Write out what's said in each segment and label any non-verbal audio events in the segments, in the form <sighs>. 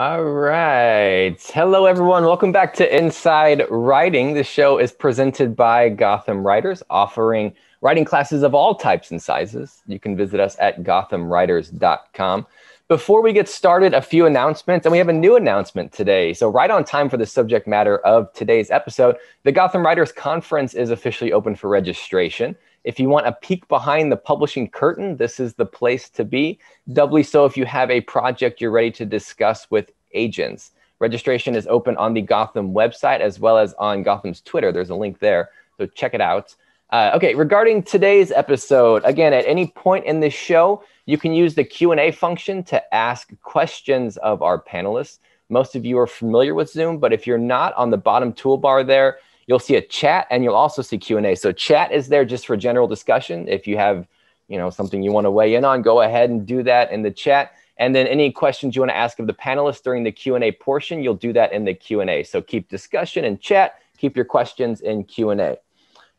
All right. Hello, everyone. Welcome back to Inside Writing. The show is presented by Gotham Writers, offering writing classes of all types and sizes. You can visit us at gothamwriters.com. Before we get started, a few announcements, and we have a new announcement today. So, right on time for the subject matter of today's episode, the Gotham Writers Conference is officially open for registration. If you want a peek behind the publishing curtain, this is the place to be. Doubly so if you have a project you're ready to discuss with agents. Registration is open on the Gotham website as well as on Gotham's Twitter. There's a link there, so check it out. Uh, okay, regarding today's episode, again, at any point in this show, you can use the Q&A function to ask questions of our panelists. Most of you are familiar with Zoom, but if you're not, on the bottom toolbar there, You'll see a chat and you'll also see Q&A. So chat is there just for general discussion. If you have, you know, something you want to weigh in on, go ahead and do that in the chat. And then any questions you want to ask of the panelists during the Q&A portion, you'll do that in the Q&A. So keep discussion and chat, keep your questions in Q&A.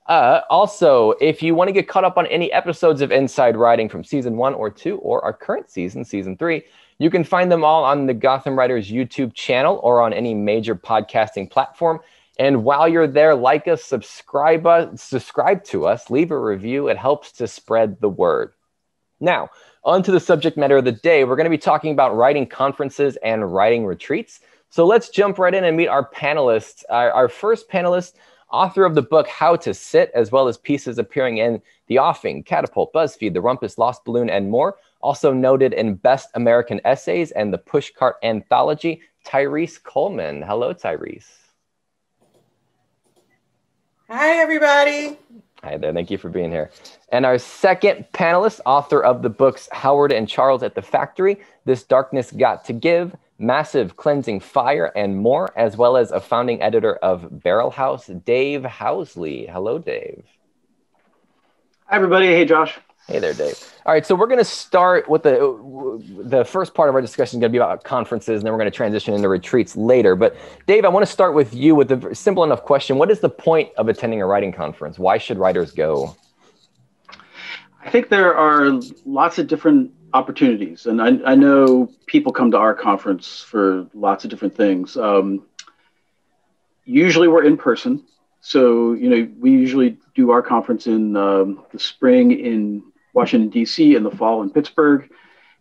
Uh, also, if you want to get caught up on any episodes of Inside Writing from season one or two, or our current season, season three, you can find them all on the Gotham Writers YouTube channel or on any major podcasting platform. And while you're there, like us, subscribe us, subscribe to us, leave a review. It helps to spread the word. Now, on to the subject matter of the day. We're going to be talking about writing conferences and writing retreats. So let's jump right in and meet our panelists. Our, our first panelist, author of the book How to Sit, as well as pieces appearing in The Offing, Catapult, BuzzFeed, The Rumpus, Lost Balloon, and more. Also noted in Best American Essays and the Pushcart Anthology, Tyrese Coleman. Hello, Tyrese. Hi, everybody. Hi there. Thank you for being here. And our second panelist, author of the books Howard and Charles at the Factory, This Darkness Got to Give, Massive Cleansing Fire, and more, as well as a founding editor of Barrelhouse, Dave Housley. Hello, Dave. Hi, everybody. Hey, Josh. Hey there, Dave. All right, so we're going to start with the the first part of our discussion is going to be about conferences, and then we're going to transition into retreats later. But Dave, I want to start with you with a simple enough question: What is the point of attending a writing conference? Why should writers go? I think there are lots of different opportunities, and I, I know people come to our conference for lots of different things. Um, usually, we're in person, so you know we usually do our conference in um, the spring in Washington, D.C., in the fall in Pittsburgh.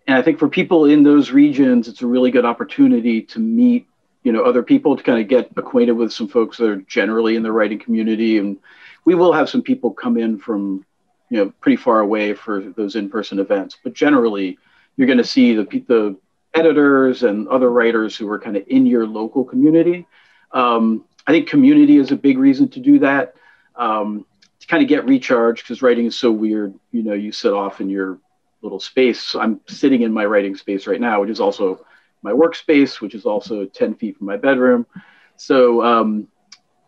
And I think for people in those regions, it's a really good opportunity to meet, you know, other people to kind of get acquainted with some folks that are generally in the writing community. And we will have some people come in from, you know, pretty far away for those in-person events. But generally, you're going to see the, the editors and other writers who are kind of in your local community. Um, I think community is a big reason to do that. Um, kind of get recharged because writing is so weird. You know, you sit off in your little space. I'm sitting in my writing space right now, which is also my workspace, which is also 10 feet from my bedroom. So, um,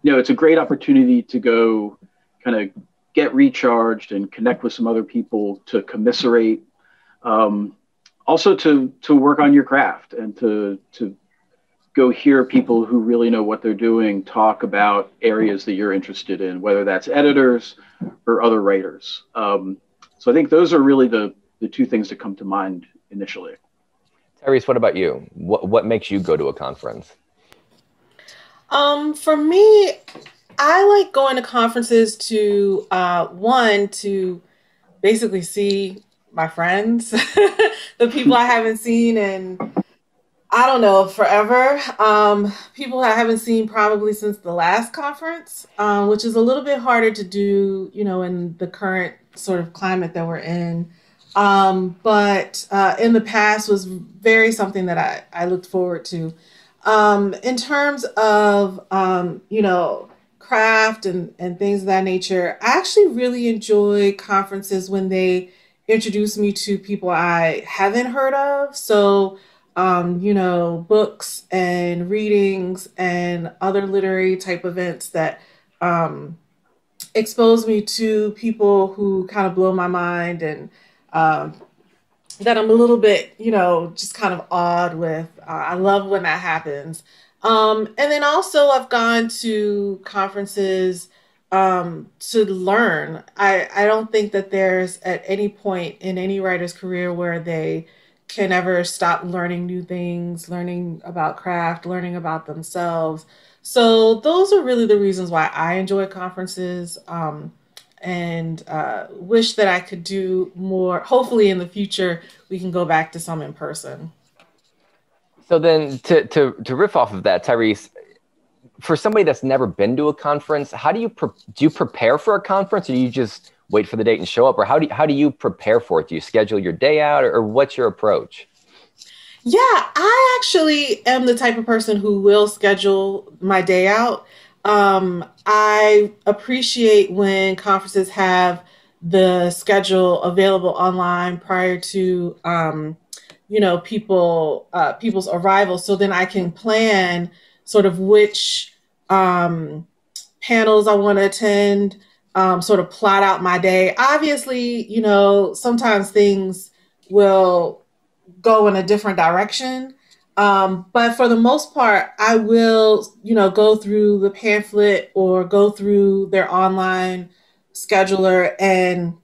you know, it's a great opportunity to go kind of get recharged and connect with some other people to commiserate. Um, also to to work on your craft and to to go hear people who really know what they're doing talk about areas that you're interested in, whether that's editors or other writers. Um, so I think those are really the, the two things that come to mind initially. Tyrese, what about you? What, what makes you go to a conference? Um, for me, I like going to conferences to, uh, one, to basically see my friends, <laughs> the people I haven't seen in I don't know, forever. Um, people I haven't seen probably since the last conference, um, which is a little bit harder to do, you know, in the current sort of climate that we're in. Um, but uh, in the past was very something that I, I looked forward to. Um, in terms of, um, you know, craft and, and things of that nature, I actually really enjoy conferences when they introduce me to people I haven't heard of. So, um, you know, books and readings and other literary type events that um, expose me to people who kind of blow my mind and um, that I'm a little bit, you know, just kind of awed with. Uh, I love when that happens. Um, and then also, I've gone to conferences um, to learn. I, I don't think that there's at any point in any writer's career where they can ever stop learning new things, learning about craft, learning about themselves. So those are really the reasons why I enjoy conferences. Um, and uh, wish that I could do more. Hopefully, in the future, we can go back to some in person. So then, to to to riff off of that, Tyrese, for somebody that's never been to a conference, how do you pre- do you prepare for a conference, or you just wait for the date and show up, or how do you, how do you prepare for it? Do you schedule your day out, or, or what's your approach? Yeah, I actually am the type of person who will schedule my day out. Um, I appreciate when conferences have the schedule available online prior to um, you know people uh, people's arrival, so then I can plan sort of which um, panels I want to attend, um, sort of plot out my day. Obviously, you know sometimes things will go in a different direction. Um, but for the most part, I will, you know, go through the pamphlet or go through their online scheduler and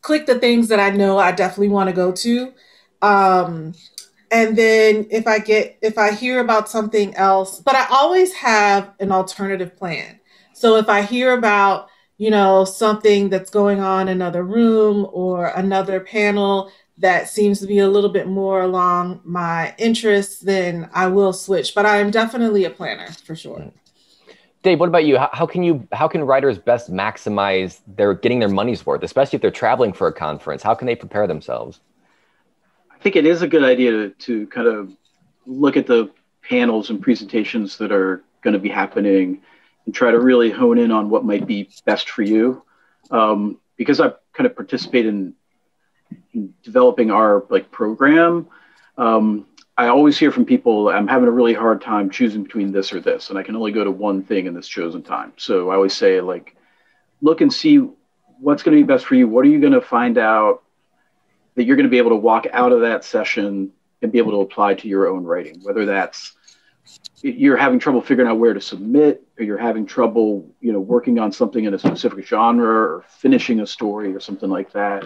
click the things that I know I definitely want to go to. Um, and then if I get, if I hear about something else, but I always have an alternative plan. So if I hear about, you know, something that's going on in another room or another panel that seems to be a little bit more along my interests, then I will switch. But I am definitely a planner for sure. Mm. Dave, what about you? How, how, can you how can writers best maximize their getting their money's worth, especially if they're traveling for a conference? How can they prepare themselves? I think it is a good idea to, to kind of look at the panels and presentations that are going to be happening and try to really hone in on what might be best for you. Um, because I've kind of participated in developing our like program, um, I always hear from people I'm having a really hard time choosing between this or this, and I can only go to one thing in this chosen time. So I always say like, look and see what's going to be best for you. What are you going to find out that you're going to be able to walk out of that session and be able to apply to your own writing, whether that's you're having trouble figuring out where to submit or you're having trouble you know working on something in a specific genre or finishing a story or something like that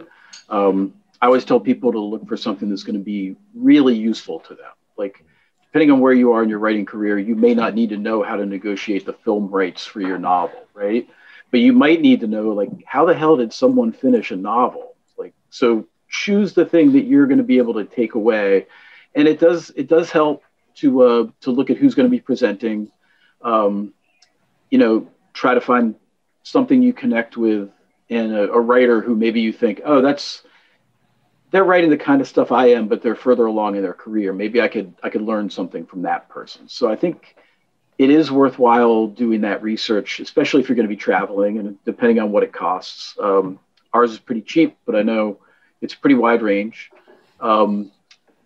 um, I always tell people to look for something that's going to be really useful to them. Like, depending on where you are in your writing career, you may not need to know how to negotiate the film rights for your novel, right? But you might need to know, like, how the hell did someone finish a novel? Like, so choose the thing that you're going to be able to take away, and it does it does help to uh, to look at who's going to be presenting. Um, you know, try to find something you connect with and a, a writer who maybe you think, oh, that's they're writing the kind of stuff I am, but they're further along in their career. Maybe I could I could learn something from that person. So I think it is worthwhile doing that research, especially if you're going to be traveling and depending on what it costs. Um, ours is pretty cheap, but I know it's pretty wide range. Um,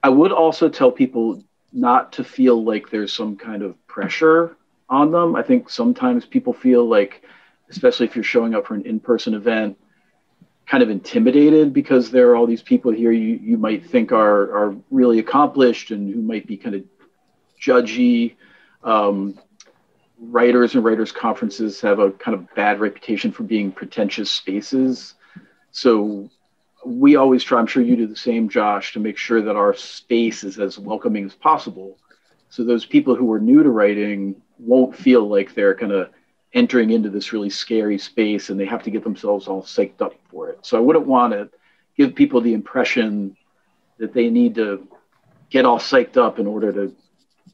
I would also tell people not to feel like there's some kind of pressure on them. I think sometimes people feel like especially if you're showing up for an in-person event kind of intimidated because there are all these people here you, you might think are, are really accomplished and who might be kind of judgy um, writers and writers conferences have a kind of bad reputation for being pretentious spaces so we always try i'm sure you do the same josh to make sure that our space is as welcoming as possible so those people who are new to writing won't feel like they're kind of entering into this really scary space and they have to get themselves all psyched up for it. So I wouldn't want to give people the impression that they need to get all psyched up in order to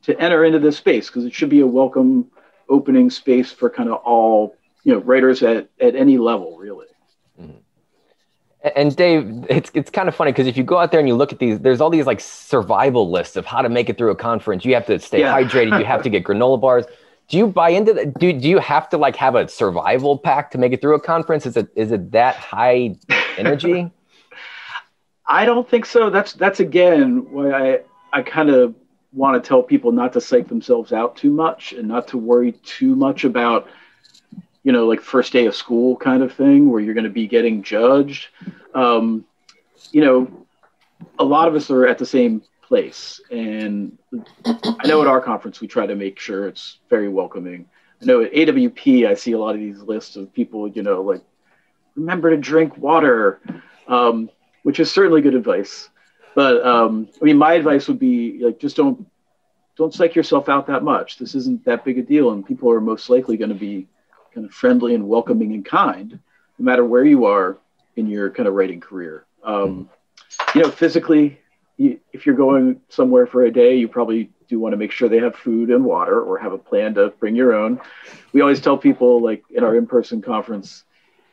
to enter into this space because it should be a welcome opening space for kind of all you know writers at at any level really. And dave it's, it's kind of funny because if you go out there and you look at these there's all these like survival lists of how to make it through a conference you have to stay yeah. hydrated you have to get granola bars do you buy into that? Do, do you have to like have a survival pack to make it through a conference? Is it is it that high energy? <laughs> I don't think so. That's that's again why I I kind of want to tell people not to psych themselves out too much and not to worry too much about you know like first day of school kind of thing where you're going to be getting judged. Um, you know, a lot of us are at the same place. And I know at our conference, we try to make sure it's very welcoming. I know at AWP, I see a lot of these lists of people, you know, like, remember to drink water, um, which is certainly good advice. but um, I mean, my advice would be like just don't don't psych yourself out that much. This isn't that big a deal, and people are most likely going to be kind of friendly and welcoming and kind, no matter where you are in your kind of writing career. Um, you know, physically, you, if you're going somewhere for a day, you probably do want to make sure they have food and water, or have a plan to bring your own. We always tell people, like in our in-person conference,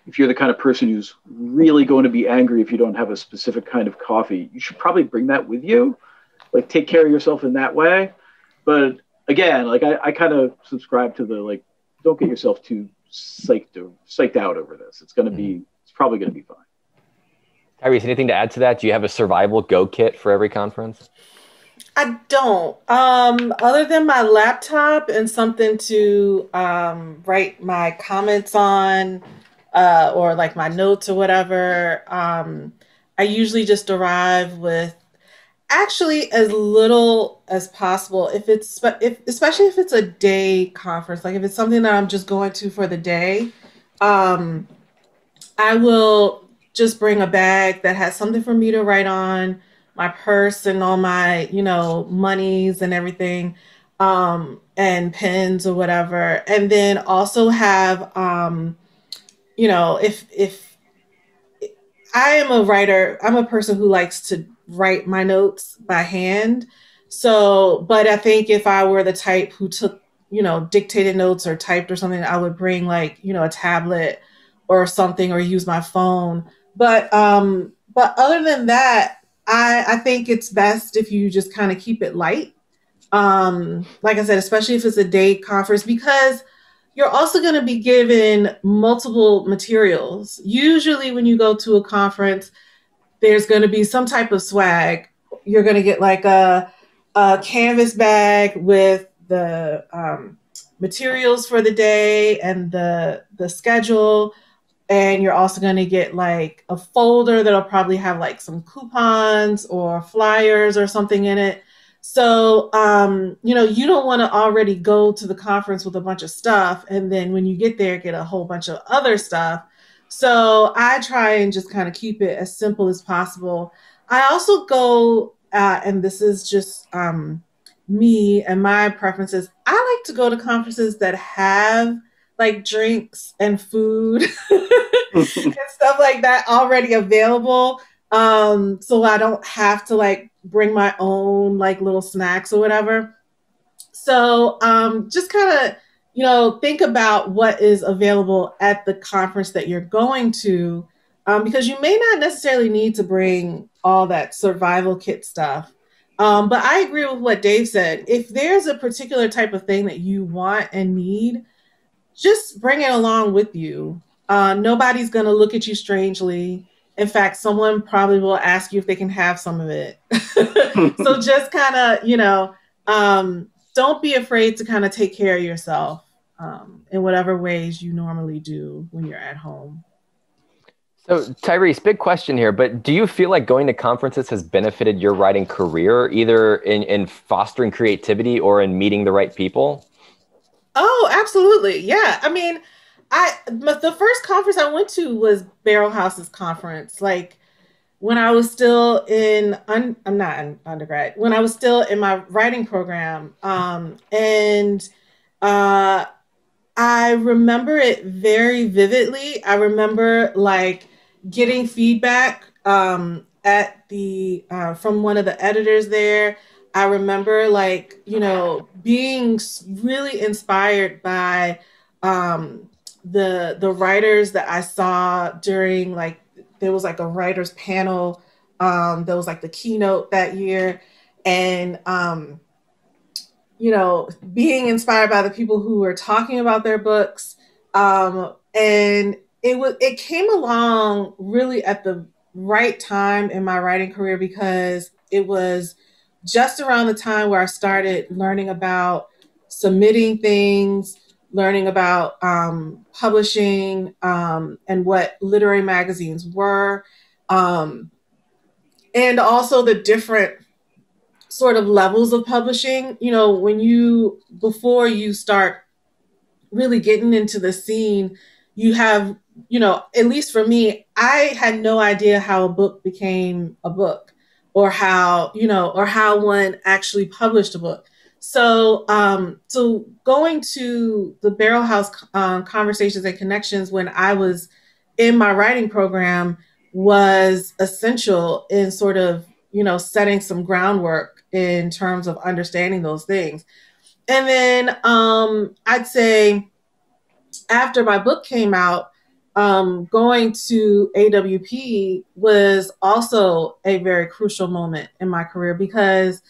if you're the kind of person who's really going to be angry if you don't have a specific kind of coffee, you should probably bring that with you. Like take care of yourself in that way. But again, like I, I kind of subscribe to the like, don't get yourself too psyched or psyched out over this. It's going to be, mm-hmm. it's probably going to be fine. Tyrese, anything to add to that? Do you have a survival go kit for every conference? I don't. Um, other than my laptop and something to um, write my comments on, uh, or like my notes or whatever. Um, I usually just arrive with actually as little as possible if it's if especially if it's a day conference like if it's something that i'm just going to for the day um i will just bring a bag that has something for me to write on my purse and all my you know monies and everything um and pens or whatever and then also have um you know if if I am a writer. I'm a person who likes to write my notes by hand. So, but I think if I were the type who took, you know, dictated notes or typed or something, I would bring like, you know, a tablet or something or use my phone. But um but other than that, I I think it's best if you just kind of keep it light. Um like I said, especially if it's a day conference because you're also going to be given multiple materials. Usually, when you go to a conference, there's going to be some type of swag. You're going to get like a, a canvas bag with the um, materials for the day and the the schedule and you're also going to get like a folder that'll probably have like some coupons or flyers or something in it so, um, you know, you don't want to already go to the conference with a bunch of stuff and then when you get there, get a whole bunch of other stuff. So, I try and just kind of keep it as simple as possible. I also go, uh, and this is just um, me and my preferences. I like to go to conferences that have like drinks and food <laughs> and stuff like that already available um, so I don't have to like bring my own like little snacks or whatever. So um, just kind of, you know, think about what is available at the conference that you're going to, um, because you may not necessarily need to bring all that survival kit stuff. Um, but I agree with what Dave said. If there's a particular type of thing that you want and need, just bring it along with you. Uh, nobody's going to look at you strangely. In fact, someone probably will ask you if they can have some of it. <laughs> so <laughs> just kind of, you know, um, don't be afraid to kind of take care of yourself um, in whatever ways you normally do when you're at home. So, Tyrese, big question here, but do you feel like going to conferences has benefited your writing career, either in, in fostering creativity or in meeting the right people? Oh, absolutely. Yeah. I mean, I the first conference I went to was Barrelhouse's conference. Like when I was still in, un, I'm not an undergrad. When I was still in my writing program, um, and uh, I remember it very vividly. I remember like getting feedback um, at the uh, from one of the editors there. I remember like you know being really inspired by um, the the writers that I saw during like there was like a writers panel um there was like the keynote that year. And um you know being inspired by the people who were talking about their books um and it was it came along really at the right time in my writing career because it was just around the time where I started learning about submitting things learning about um, publishing um, and what literary magazines were, um, and also the different sort of levels of publishing. You know, when you, before you start really getting into the scene, you have, you know, at least for me, I had no idea how a book became a book. or how you know or how one actually published a book so um so going to the Barrelhouse um, conversations and connections when i was in my writing program was essential in sort of you know setting some groundwork in terms of understanding those things. And then um i'd say after my book came out um, going to AWP was also a very crucial moment in my career because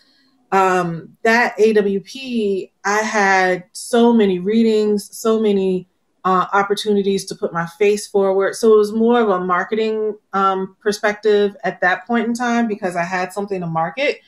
um, that AWP, I had so many readings, so many uh, opportunities to put my face forward. So it was more of a marketing um, perspective at that point in time because I had something to market.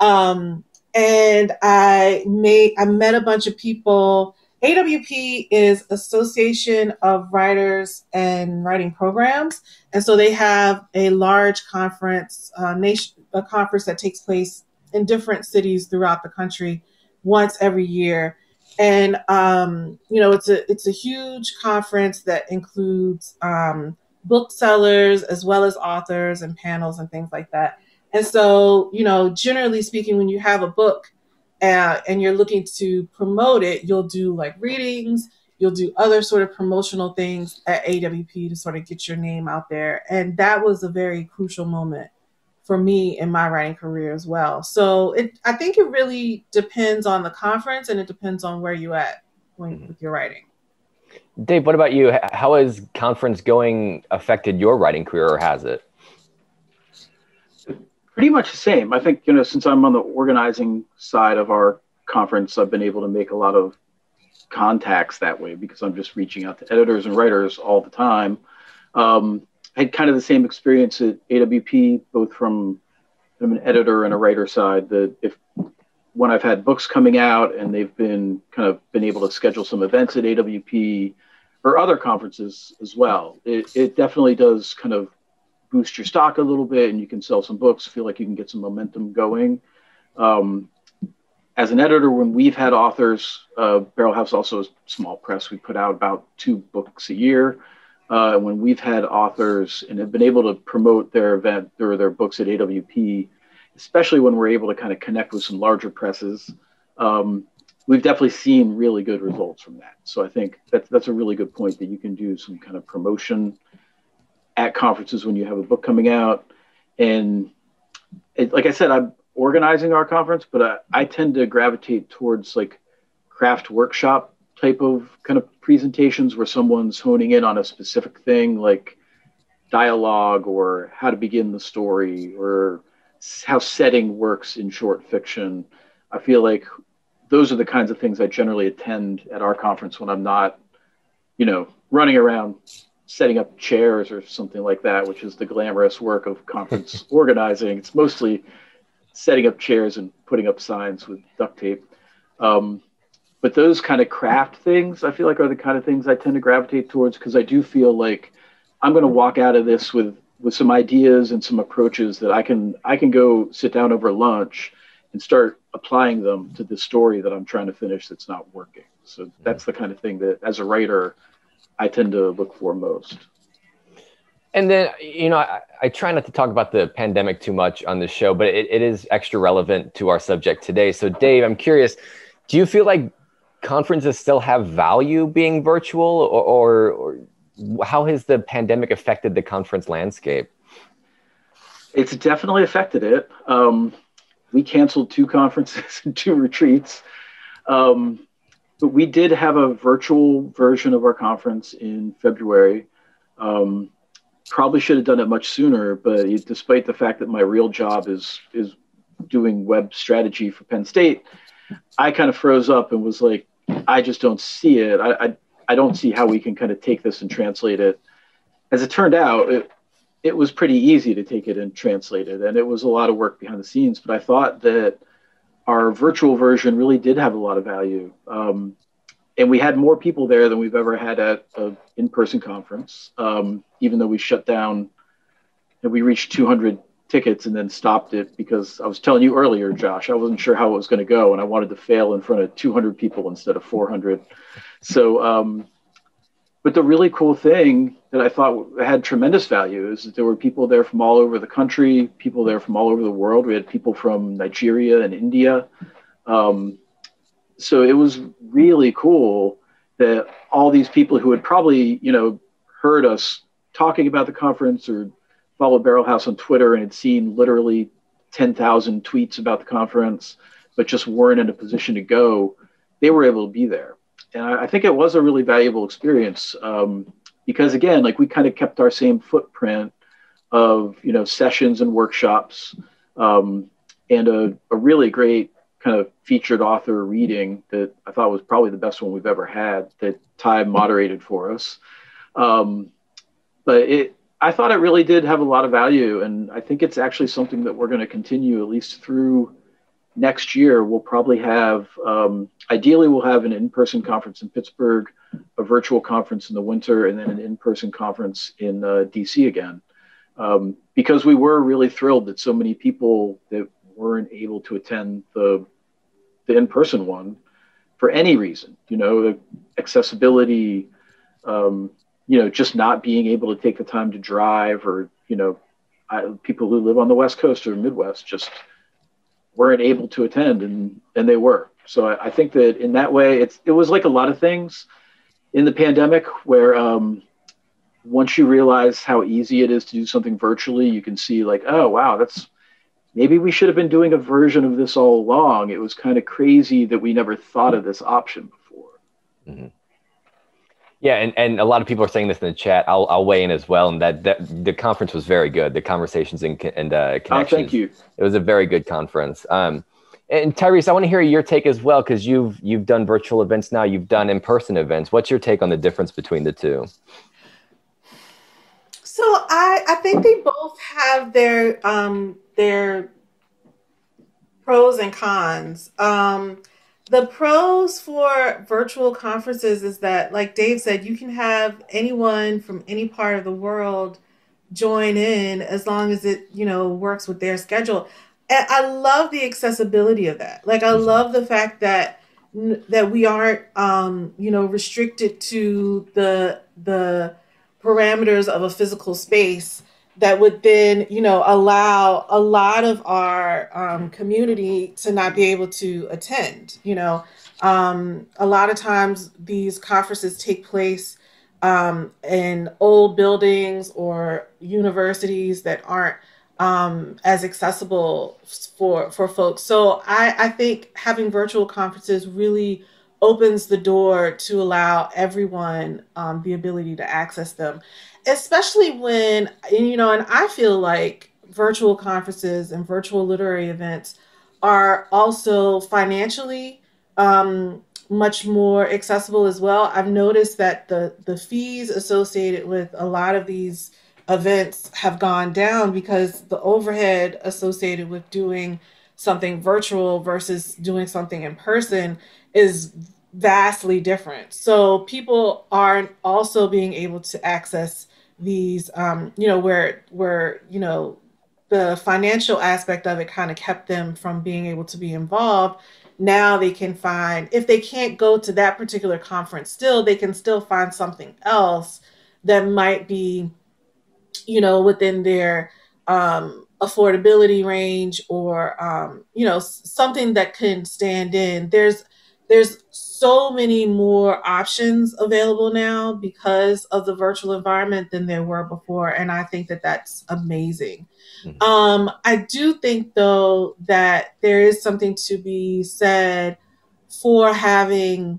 Um, and I made, I met a bunch of people AWP is Association of Writers and Writing Programs, and so they have a large conference, uh, nation, a conference that takes place in different cities throughout the country once every year. And um, you know, it's a it's a huge conference that includes um, booksellers as well as authors and panels and things like that. And so, you know, generally speaking, when you have a book uh, and you're looking to promote it, you'll do like readings, you'll do other sort of promotional things at AWP to sort of get your name out there. And that was a very crucial moment for me in my writing career as well. So it, I think it really depends on the conference and it depends on where you're at when, mm-hmm. with your writing. Dave, what about you? How has conference going affected your writing career or has it? pretty much the same. I think you know since I'm on the organizing side of our conference, I've been able to make a lot of contacts that way because I'm just reaching out to editors and writers all the time. Um, I had kind of the same experience at AWP, both from I'm an editor and a writer side. That if when I've had books coming out and they've been kind of been able to schedule some events at AWP or other conferences as well, it, it definitely does kind of boost your stock a little bit and you can sell some books, feel like you can get some momentum going. Um, as an editor, when we've had authors, uh, Barrelhouse also is small press. We put out about two books a year. Uh, when we've had authors and have been able to promote their event or their books at AWP, especially when we're able to kind of connect with some larger presses, um, we've definitely seen really good results from that. So I think that's that's a really good point that you can do some kind of promotion at conferences when you have a book coming out. And it, like I said, I'm organizing our conference, but I, I tend to gravitate towards like craft workshop type of kind of presentations where someone's honing in on a specific thing like dialogue or how to begin the story or how setting works in short fiction. I feel like those are the kinds of things I generally attend at our conference when I'm not, you know, running around setting up chairs or something like that, which is the glamorous work of conference <laughs> organizing. It's mostly setting up chairs and putting up signs with duct tape. Um, but those kind of craft things, I feel like, are the kind of things I tend to gravitate towards because I do feel like I'm going to walk out of this with with some ideas and some approaches that I can I can go sit down over lunch and start applying them to the story that I'm trying to finish that's not working. So that's the kind of thing that, as a writer, I tend to look for most. And then, you know, I, I, try not to talk about the pandemic too much on the show, but it, it is extra relevant to our subject today. So, Dave, I'm curious do you feel like conferences still have value being virtual, or, or, or how has the pandemic affected the conference landscape? It's definitely affected it. Um, we canceled two conferences <laughs> and two retreats. Um, but we did have a virtual version of our conference in February. Um, probably should have done it much sooner, but despite the fact that my real job is is doing web strategy for Penn State, I kind of froze up and was like, I just don't see it. I, I, I don't see how we can kind of take this and translate it. As it turned out, it, it was pretty easy to take it and translate it, and it was a lot of work behind the scenes. But I thought that our virtual version really did have a lot of value. Um, and we had more people there than we've ever had at an in-person conference. Um, even though we shut down and we reached 200 tickets and then stopped it because I was telling you earlier, Josh, I wasn't sure how it was going to go, and I wanted to fail in front of 200 people instead of 400. So um, but the really cool thing that I thought had tremendous value is that there were people there from all over the country, people there from all over the world. We had people from Nigeria and India. Um, so it was really cool that all these people who had probably, you know, heard us talking about the conference or followed Barrelhouse on Twitter and had seen literally 10,000 tweets about the conference, but just weren't in a position to go, they were able to be there. And I, I think it was a really valuable experience um, because, again, like we kind of kept our same footprint of, you know, sessions and workshops um, and a, a really great kind of featured author reading that I thought was probably the best one we've ever had that Ty moderated for us. Um, but it, I thought it really did have a lot of value, and I think it's actually something that we're going to continue at least through next year. We'll probably have, um, ideally, we'll have an in-person conference in Pittsburgh, a virtual conference in the winter, and then an in-person conference in uh, DC again. Um, because we were really thrilled that so many people that weren't able to attend the the in-person one for any reason, you know, the accessibility, um, you know, just not being able to take the time to drive or, you know, I, people who live on the West Coast or Midwest just weren't able to attend and, and they were. So I, I think that in that way, it's, it was like a lot of things in the pandemic where, um, once you realize how easy it is to do something virtually, you can see like, oh wow, that's maybe we should have been doing a version of this all along. It was kind of crazy that we never thought of this option before. Mm-hmm. Yeah, and, and a lot of people are saying this in the chat. I'll, I'll weigh in as well. And that, that the conference was very good. The conversations and, and uh, connections. Oh, thank you. It was a very good conference. Um, and Tyrese, I want to hear your take as well because you've you've done virtual events now. You've done in person events. What's your take on the difference between the two? So I I think they both have their um, their pros and cons. Um, the pros for virtual conferences is that, like Dave said, you can have anyone from any part of the world join in as long as it, you know, works with their schedule. And I love the accessibility of that. Like, I love the fact that that we aren't, um, you know, restricted to the the parameters of a physical space that would then you know allow a lot of our um, community to not be able to attend you know? Um, a lot of times these conferences take place um, in old buildings or universities that aren't um, as accessible for for folks. So I, I think having virtual conferences really opens the door to allow everyone um, the ability to access them. Especially when you know and i feel like virtual conferences and virtual literary events are also financially um, much more accessible as well. I've noticed that the the fees associated with a lot of these events have gone down because the overhead associated with doing something virtual versus doing something in person is vastly different. So people are also being able to access these um, you know where where you know the financial aspect of it kind of kept them from being able to be involved now they can find if they can't go to that particular conference still they can still find something else that might be you know within their um, affordability range or um, you know something that can stand in there's there's so many more options available now because of the virtual environment than there were before and i think that that's amazing mm-hmm. um, i do think though that there is something to be said for having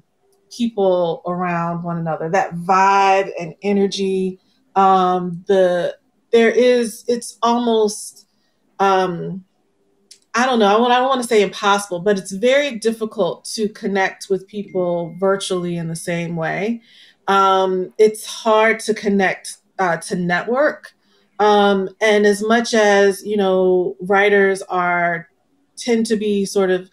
people around one another that vibe and energy um, the there is it's almost um, I don't know. I, don't want to say impossible, but it's very difficult to connect with people virtually in the same way. Um, it's hard to connect uh, to network. Um, and as much as, you know, writers are tend to be sort of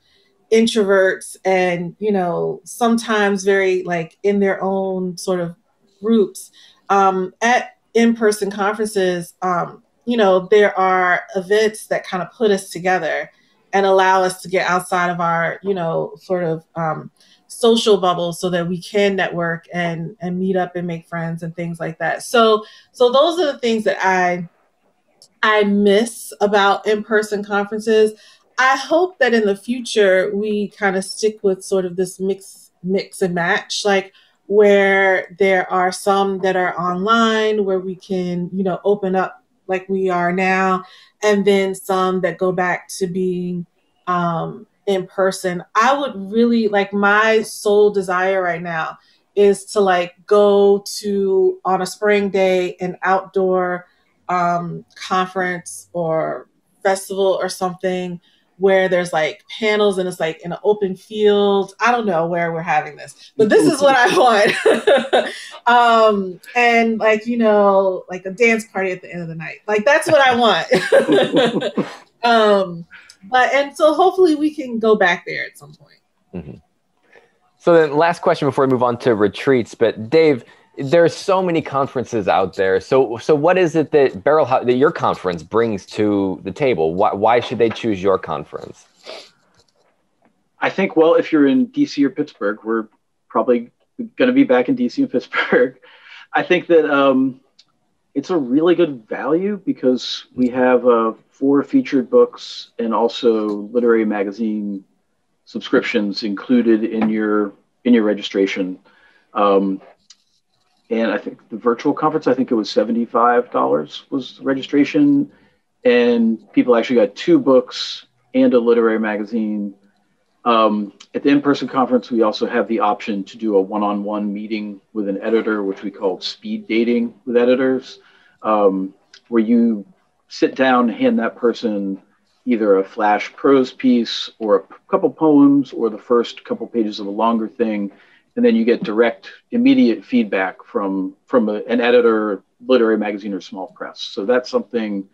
introverts and, you know, sometimes very like in their own sort of groups, um, at in person conferences, um, you know, there are events that kind of put us together. and allow us to get outside of our, you know, sort of um, social bubble so that we can network and and meet up and make friends and things like that. So so those are the things that I I miss about in-person conferences. I hope that in the future we kind of stick with sort of this mix mix and match like where there are some that are online where we can, you know, open up like we are now and then some that go back to being um in person. I would really like my sole desire right now is to like go to on a spring day an outdoor um, conference or festival or something where there's like panels and it's like in an open field. I don't know where we're having this, but this is what I <laughs> want. <laughs> um, and like, you know, like a dance party at the end of the night. Like that's what I want. <laughs> um, but and so hopefully we can go back there at some point. Mm-hmm. So then, last question before we move on to retreats. But Dave, there's so many conferences out there. So so what is it that Barrel that your conference brings to the table? Why why should they choose your conference? I think well, if you're in DC or Pittsburgh, we're probably going to be back in DC and Pittsburgh. <laughs> I think that um, it's a really good value because we have uh, four featured books and also literary magazine subscriptions included in your in your registration. Um, and I think the virtual conference, I think it was seventy-five dollars was registration, and people actually got two books and a literary magazine. Um, at the in-person conference, we also have the option to do a one-on-one meeting with an editor, which we call speed dating with editors, um, where you sit down, hand that person either a flash prose piece or a couple poems or the first couple pages of a longer thing, and then you get direct, immediate feedback from from a, an editor, literary magazine, or small press. So that's something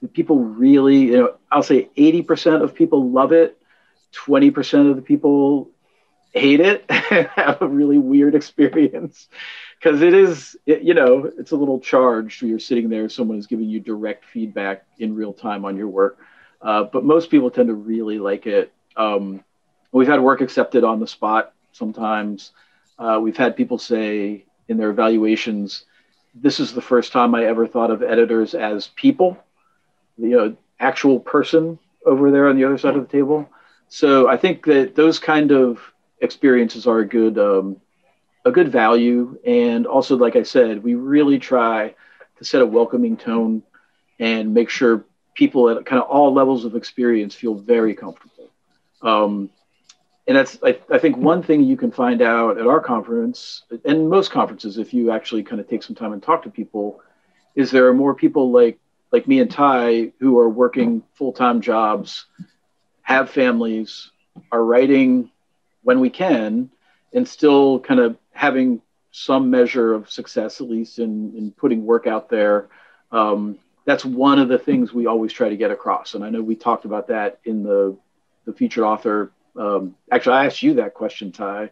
that people really, you know, I'll say 80% of people love it, 20% of the people hate it. <laughs> Have a really weird experience. Because it is it, you know it's a little charged you're sitting there someone is giving you direct feedback in real time on your work. Uh, but most people tend to really like it. Um, we've had work accepted on the spot sometimes. Uh, we've had people say in their evaluations this is the first time i ever thought of editors as people you know actual person over there on the other side of the table. So i think that those kind of experiences are a good um, a good value. And also like i said we really try to set a welcoming tone and make sure people at kind of all levels of experience feel very comfortable. Um, and that's I, I, think one thing you can find out at our conference and most conferences if you actually kind of take some time and talk to people is there are more people like like me and ty who are working full-time jobs have families are writing when we can and still kind of having some measure of success, at least in, in putting work out there. Um, that's one of the things we always try to get across. And I know we talked about that in the, the featured author. Um, actually, I asked you that question, Ty,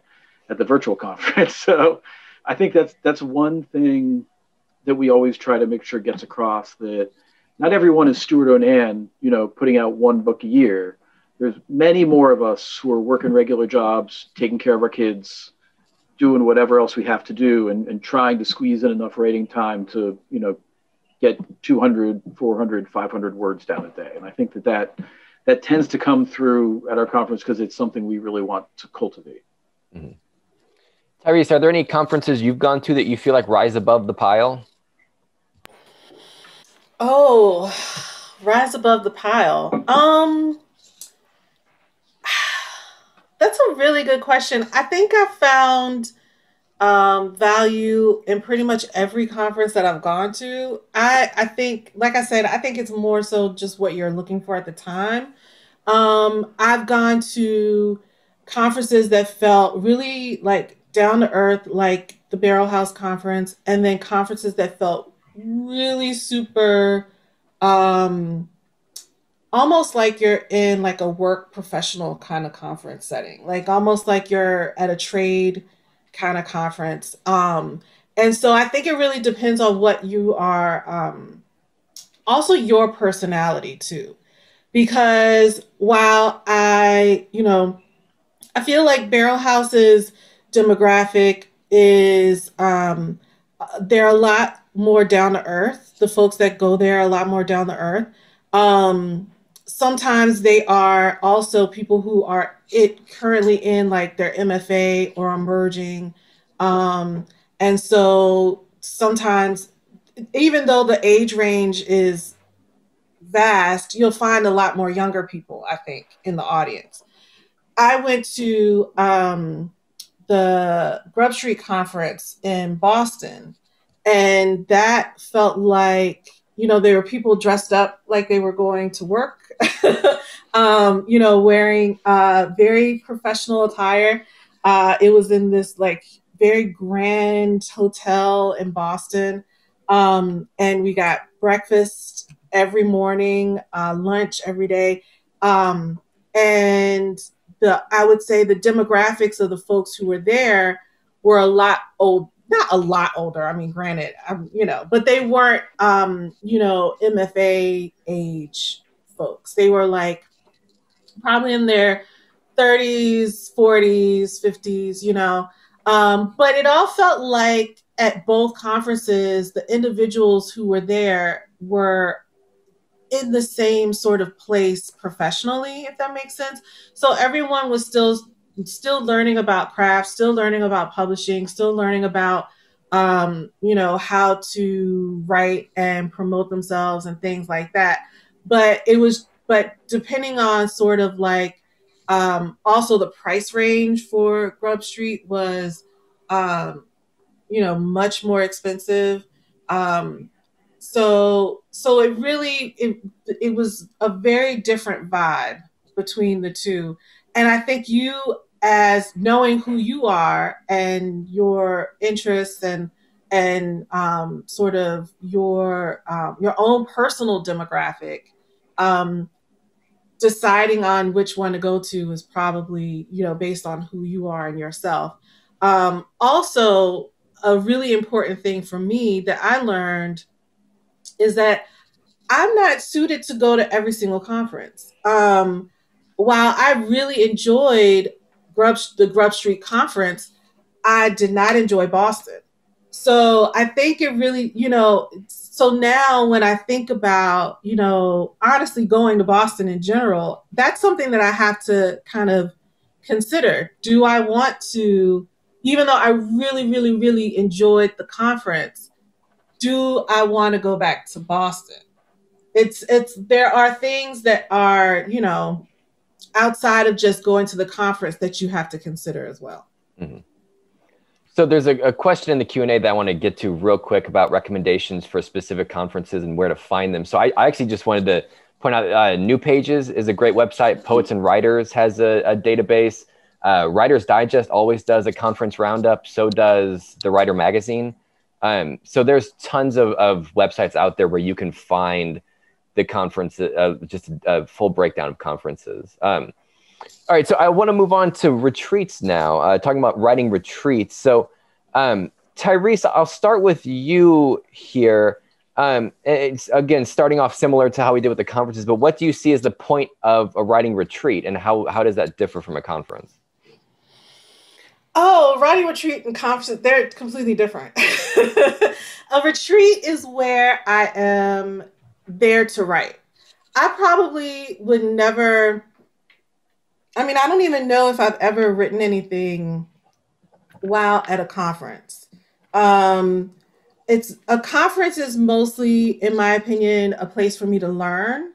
at the virtual <laughs> conference. so I think that's, that's one thing that we always try to make sure gets across that not everyone is Stewart O'Nan, you know, putting out one book a year. There's many more of us who are working regular jobs, taking care of our kids, doing whatever else we have to do and, and trying to squeeze in enough writing time to, you know, get 200, 400, 500 words down a day. And I think that that, that tends to come through at our conference because it's something we really want to cultivate. Mm-hmm. Tyrese, are there any conferences you've gone to that you feel like rise above the pile? Oh, rise above the pile. Um, <sighs> that's a really good question. I think I found um, value in pretty much every conference that I've gone to. I I think, like I said, I think it's more so just what you're looking for at the time. Um, I've gone to conferences that felt really like down to earth, like the Barrelhouse conference, and then conferences that felt really super um almost like you're in like a work professional kind of conference setting like almost like you're at a trade kind of conference um and so i think it really depends on what you are um also your personality too because while I, you know, I feel like Barrelhouse's demographic is um, they're a lot more down to earth. The folks that go there are a lot more down to earth. Um, sometimes they are also people who are it currently in like their MFA or emerging. Um, and so sometimes, even though the age range is vast, you'll find a lot more younger people, I think, in the audience. I went to um, the Grub Street conference in Boston, and that felt like, you know, there were people dressed up like they were going to work, <laughs> um, you know, wearing uh, very professional attire. Uh, it was in this like very grand hotel in Boston. Um, and we got breakfast every morning, uh, lunch every day. Um, and the I would say the demographics of the folks who were there were a lot old, not a lot older. I mean, granted, I'm, you know, but they weren't, um, you know, MFA age folks. They were like probably in their 30s, 40s, 50s, you know. Um, but it all felt like at both conferences, the individuals who were there were in the same sort of place professionally, if that makes sense. So everyone was still still learning about craft, still learning about publishing, still learning about um, you know how to write and promote themselves and things like that. But it was but depending on sort of like um, also the price range for Grub Street was um, you know much more expensive. Um, so so it really it it was a very different vibe between the two and i think you as knowing who you are and your interests and and um, sort of your um, your own personal demographic um, deciding on which one to go to is probably you know based on who you are and yourself um, also a really important thing for me that i learned is that I'm not suited to go to every single conference. Um, while I really enjoyed Grub, the Grub Street conference, I did not enjoy Boston. So I think it really, you know, so now when I think about, you know, honestly going to Boston in general, that's something that I have to kind of consider. Do I want to, even though I really, really, really enjoyed the conference, do I want to go back to Boston? It's it's there are things that are, you know, outside of just going to the conference that you have to consider as well. Mm-hmm. So there's a, a, question in the Q&A that I want to get to real quick about recommendations for specific conferences and where to find them. So I, I actually just wanted to point out uh, New Pages is a great website. Poets and Writers has a, a database. Uh, Writers Digest always does a conference roundup. So does the Writer Magazine. Um, so there's tons of, of websites out there where you can find the conference, uh, just a, full breakdown of conferences. Um, all right, so I want to move on to retreats now, uh, talking about writing retreats. So, um, Tyrese, I'll start with you here. Um, it's again starting off similar to how we did with the conferences, but what do you see as the point of a writing retreat, and how how does that differ from a conference? Oh, writing retreat and conference, they're completely different. <laughs> a retreat is where I am there to write. I probably would never, I mean, I don't even know if I've ever written anything while at a conference. Um, it's a conference is mostly, in my opinion, a place for me to learn.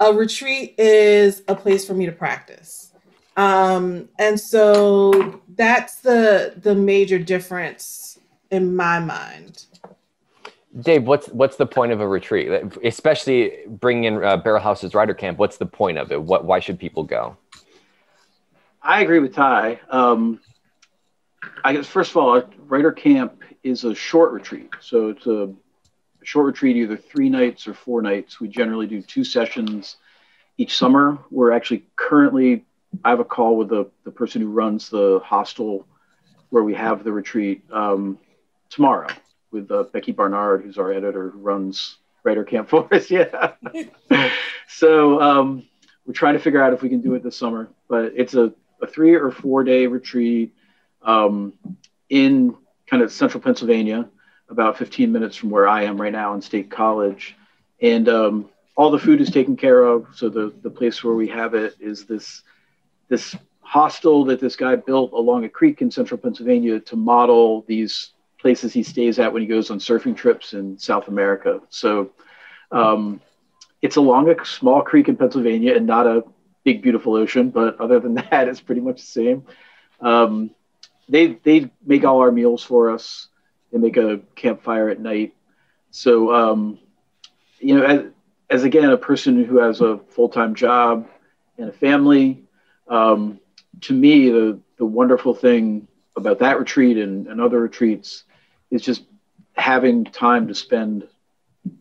A retreat is a place for me to practice. Um, and so that's the the major difference in my mind. Dave, what's what's the point of a retreat, especially bringing in uh, Barrelhouse's Writer Camp? What's the point of it? What why should people go? I agree with Ty. Um, I guess first of all, Writer Camp is a short retreat, so it's a short retreat, either three nights or four nights. We generally do two sessions each summer. We're actually currently I have a call with the, the person who runs the hostel where we have the retreat um, tomorrow with uh, Becky Barnard, who's our editor, who runs writer camp <laughs> for us. Yeah. <laughs> so um, we're trying to figure out if we can do it this summer, but it's a, a three or four day retreat um, in kind of central Pennsylvania, about 15 minutes from where I am right now in State College. And um, all the food is taken care of. So the, the place where we have it is this, this hostel that this guy built along a creek in central Pennsylvania to model these places he stays at when he goes on surfing trips in South America. So um, it's along a small creek in Pennsylvania and not a big, beautiful ocean. But other than <laughs> that, it's pretty much the same. Um, they they make all our meals for us. They make a campfire at night. So um, you know, as, as again a person who has a full time job and a family, um, to me the the wonderful thing about that retreat and, and other retreats is just having time to spend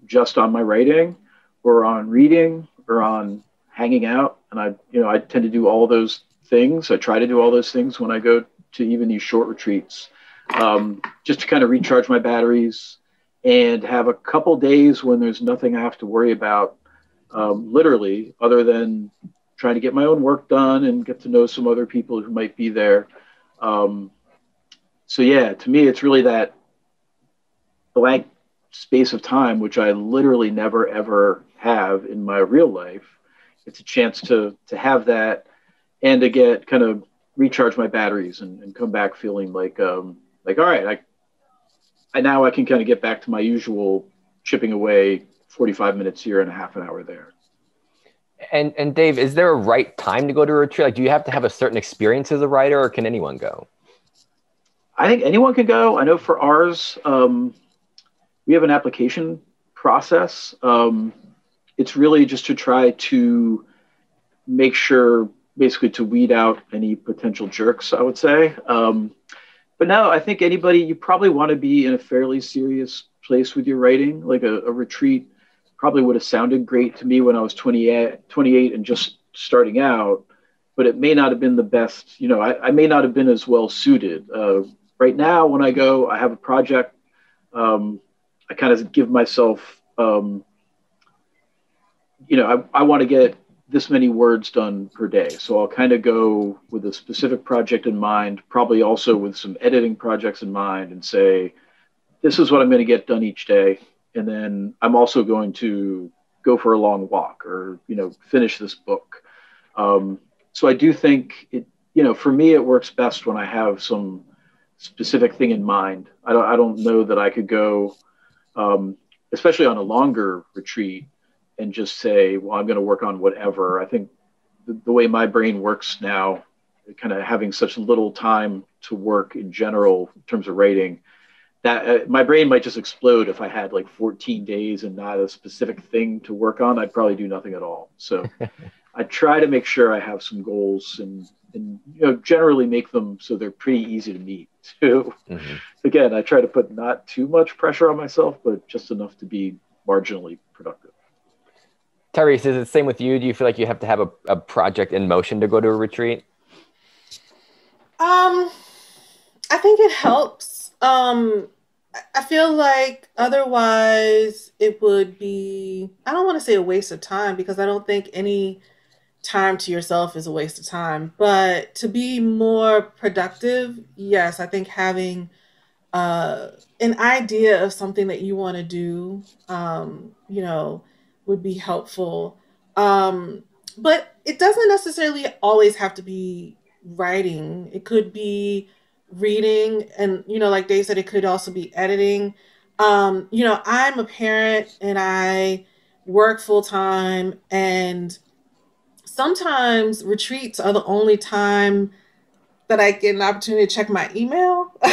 just on my writing or on reading or on hanging out. And i you know i tend to do all those things. I try to do all those things when i go to even these short retreats um, just to kind of recharge my batteries and have a couple days when there's nothing i have to worry about um, literally other than trying to get my own work done and get to know some other people who might be there. Um, so yeah to me it's really that blank space of time, which I literally never ever have in my real life. It's a chance to to have that and to get kind of recharge my batteries and, and come back feeling like um like all right, I I now I can kind of get back to my usual chipping away 45 minutes here and a half an hour there. And and Dave, is there a right time to go to a retreat? Like, do you have to have a certain experience as a writer, or can anyone go? I think anyone can go. I know for ours, um, we have an application process. Um, it's really just to try to make sure, basically, to weed out any potential jerks. I would say. Um, but no, I think anybody you probably want to be in a fairly serious place with your writing. Like a, a retreat probably would have sounded great to me when I was 28, 28 and just starting out, but it may not have been the best. You know, I, I may not have been as well suited. Uh, right now, when I go, I have a project. Um, I kind of give myself, um, you know, I, I want to get this many words done per day. So I'll kind of go with a specific project in mind, probably also with some editing projects in mind, and say, this is what I'm going to get done each day. And then I'm also going to go for a long walk or, you know, finish this book. Um, so I do think it, you know, for me, it works best when I have some specific thing in mind. I don't, I don't know that I could go um, especially on a longer retreat, and just say, well, I'm going to work on whatever. I think the, the way my brain works now, kind of having such little time to work in general in terms of writing, that uh, my brain might just explode if I had like 14 days and not a specific thing to work on. I'd probably do nothing at all. So <laughs> I try to make sure I have some goals and and you know generally make them so they're pretty easy to meet <laughs> too. Mm-hmm. Again, I try to put not too much pressure on myself, but just enough to be marginally productive. Tyrese, is it the same with you? Do you feel like you have to have a, a project in motion to go to a retreat? Um, I think it helps. Um, I feel like otherwise it would be, I don't want to say a waste of time because I don't think any time to yourself is a waste of time. But to be more productive, yes, I think having uh, an idea of something that you want to do, um, you know, would be helpful. Um, but it doesn't necessarily always have to be writing. It could be reading, and you know, like Dave said, it could also be editing. Um, you know, I'm a parent and I work full time, and sometimes retreats are the only time that I get an opportunity to check my email. <laughs>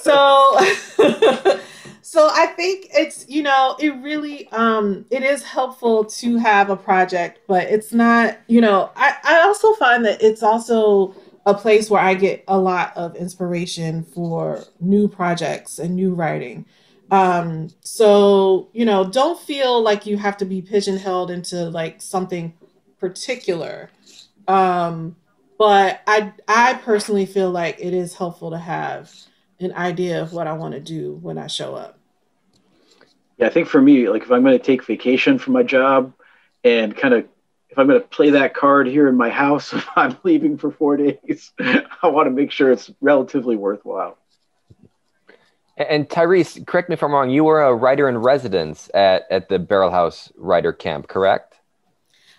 so <laughs> so I think it's you know it really um it is helpful to have a project, but it's not you know I I also find that it's also a place where I get a lot of inspiration for new projects and new writing. Um, so you know, don't feel like you have to be pigeonholed into like something particular. Um, but I I personally feel like it is helpful to have an idea of what I want to do when I show up. yeah, I think for me, like if I'm going to take vacation from my job and kind of if I'm going to play that card here in my house, <laughs> if I'm leaving for four days, I want to make sure it's relatively worthwhile. And Tyrese, correct me if I'm wrong. You were a writer in residence at, at the Barrelhouse Writer Camp, correct?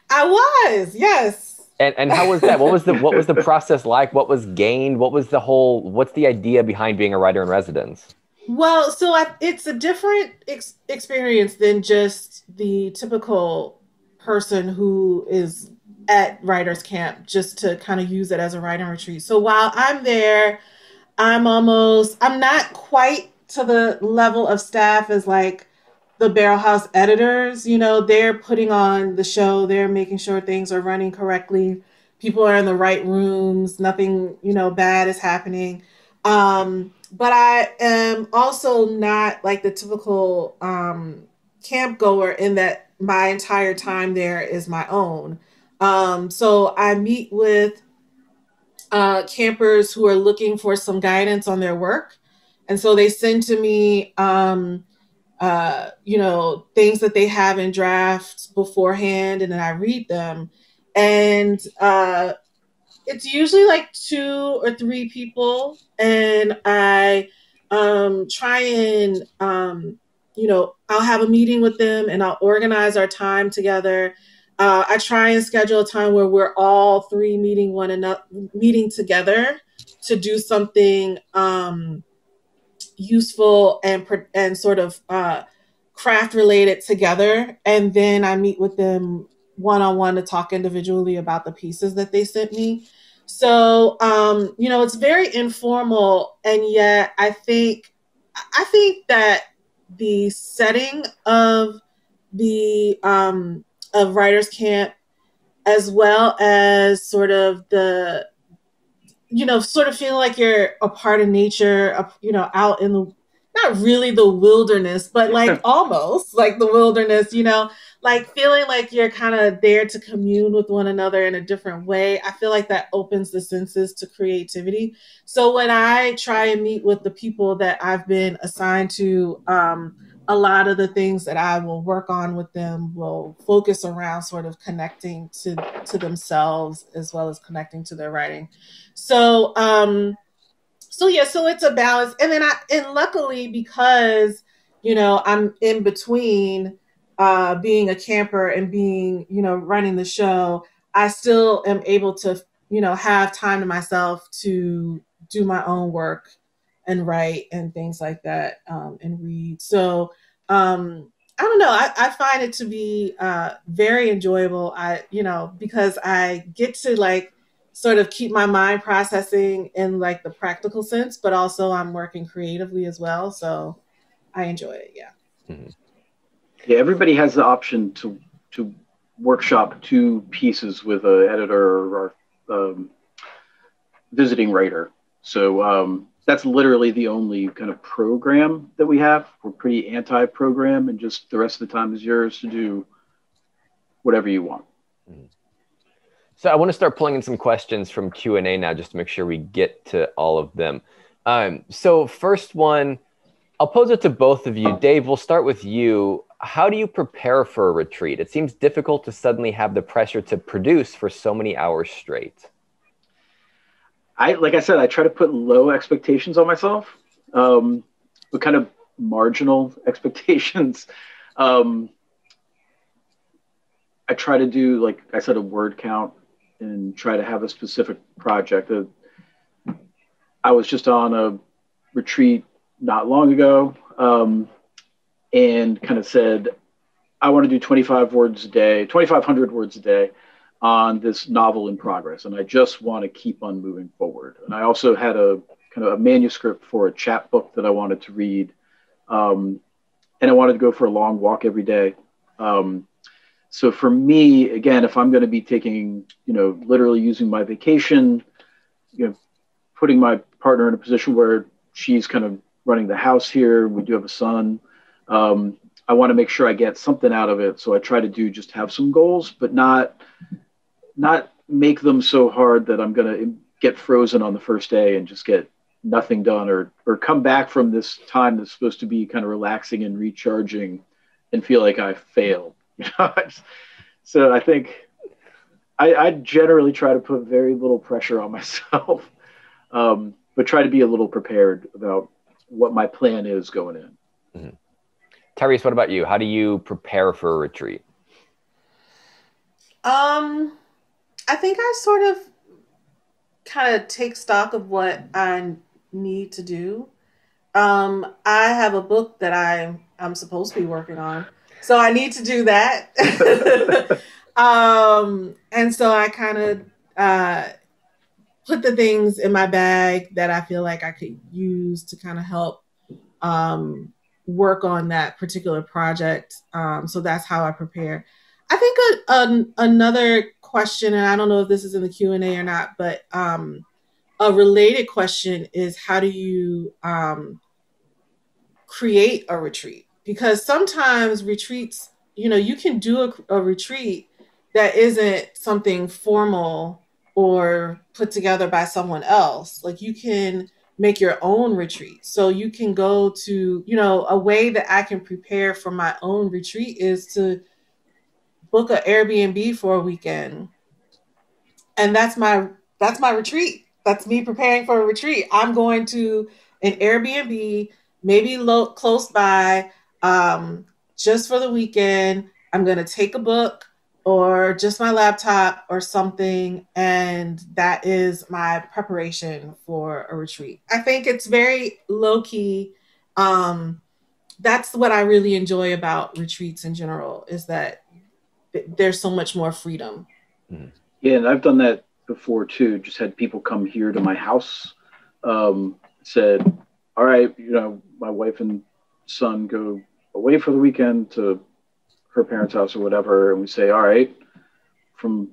I was, yes. And and how was that? What was the what was the process like? What was gained? What was the whole? What's the idea behind being a writer in residence? Well, so I, it's a different ex- experience than just the typical person who is at writers camp just to kind of use it as a writing retreat. So while I'm there, I'm almost I'm not quite to the level of staff as like the Barrelhouse editors, you know, they're putting on the show, they're making sure things are running correctly, people are in the right rooms, nothing, you know, bad is happening. Um, but I am also not like the typical um, camp goer in that my entire time there is my own. Um, so I meet with uh, campers who are looking for some guidance on their work. And so they send to me, um, uh, you know, things that they have in drafts beforehand, and then I read them. And uh, it's usually like two or three people, and I um, try and, um, you know, I'll have a meeting with them and I'll organize our time together uh, I try and schedule a time where we're all three meeting one another, meeting together to do something um, useful and and sort of uh, craft related together, and then I meet with them one on one to talk individually about the pieces that they sent me. So um, you know, it's very informal, and yet I think I think that the setting of the um, of writers camp as well as sort of the you know sort of feeling like you're a part of nature you know out in the not really the wilderness but <laughs> like almost like the wilderness you know? Like feeling like you're kind of there to commune with one another in a different way i feel like that opens the senses to creativity. So when i try and meet with the people that i've been assigned to um, a lot of the things that I will work on with them will focus around sort of connecting to to themselves as well as connecting to their writing. So um so yeah, so it's a balance. And then I and luckily because you know I'm in between uh being a camper and being, you know, running the show, I still am able to, you know, have time to myself to do my own work and write and things like that um, and read. So um, I don't know. I, I find it to be uh, very enjoyable. I, you know, because I get to like sort of keep my mind processing in like the practical sense, but also I'm working creatively as well. So I enjoy it. Yeah. Mm-hmm. Yeah. Everybody has the option to to workshop two pieces with an editor or um, visiting writer. So um, that's literally the only kind of program that we have. We're pretty anti-program, and just the rest of the time is yours to do whatever you want. Mm-hmm. So I want to start pulling in some questions from Q and A now, just to make sure we get to all of them. Um, so first one, I'll pose it to both of you. Dave, we'll start with you. How do you prepare for a retreat? It seems difficult to suddenly have the pressure to produce for so many hours straight. I like I said, I try to put low expectations on myself, um, but kind of marginal <laughs> expectations. Um, I try to do like I said a word count and try to have a specific project. Uh, I was just on a retreat not long ago um, and kind of said I want to do 25 words a day, 2,500 words a day on this novel in progress, and I just want to keep on moving forward. And I also had a kind of a manuscript for a chapbook that I wanted to read, um, and I wanted to go for a long walk every day. Um, so for me, again, if I'm going to be taking, you know, literally using my vacation, you know, putting my partner in a position where she's kind of running the house here, we do have a son. Um, I want to make sure I get something out of it. So I try to do just have some goals, but not not make them so hard that I'm going to get frozen on the first day and just get nothing done or or come back from this time that's supposed to be kind of relaxing and recharging and feel like I failed. <laughs> You know, so I think I, I, generally try to put very little pressure on <laughs> myself, um, but try to be a little prepared about what my plan is going in. Mm-hmm. Tyrese, what about you? How do you prepare for a retreat? Um, I think I sort of kind of take stock of what I need to do. Um, I have a book that I I'm supposed to be working on, so I need to do that. <laughs> um, and so I kind of uh, put the things in my bag that I feel like I could use to kind of help um, work on that particular project. Um, so that's how I prepare. I think a, a, another question, and I don't know if this is in the Q and A or not, but um, a related question is how do you um, create a retreat? Because sometimes retreats, you know, you can do a, a retreat that isn't something formal or put together by someone else. Like you can make your own retreat. So you can go to, you know, a way that I can prepare for my own retreat is to book an Airbnb for a weekend. And that's my that's my retreat. That's me preparing for a retreat. I'm going to an Airbnb, maybe close by, um, just for the weekend. I'm going to take a book or just my laptop or something. And that is my preparation for a retreat. I think it's very low key. Um, that's what I really enjoy about retreats in general is that there's so much more freedom. Mm-hmm. Yeah, and I've done that before too. Just had people come here to my house, um, said, "All right, you know, my wife and son go away for the weekend to her parents' house or whatever, and we say, all right, from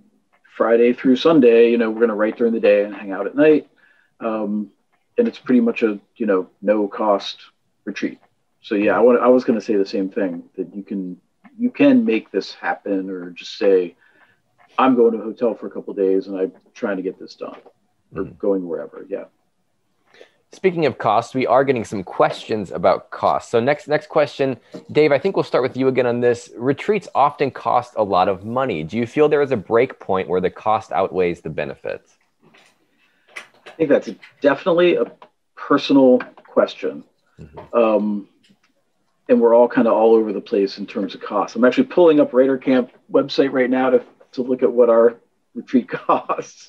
Friday through Sunday, you know, we're going to write during the day and hang out at night. Um, and it's pretty much a, you know, no cost retreat. So yeah, I, want, I was going to say the same thing that you can, you can make this happen or just say, I'm going to a hotel for a couple days and I'm trying to get this done or mm-hmm. going wherever. Yeah. Speaking of costs we are getting some questions about costs So next next question, Dave, I think we'll start with you again on this. Retreats often cost a lot of money. Do you feel there is a break point where the cost outweighs the benefits? I think that's definitely a personal question. Mm-hmm. Um, and we're all kind of all over the place in terms of costs. I'm actually pulling up Writer Camp website right now to, to look at what our retreat <laughs> costs.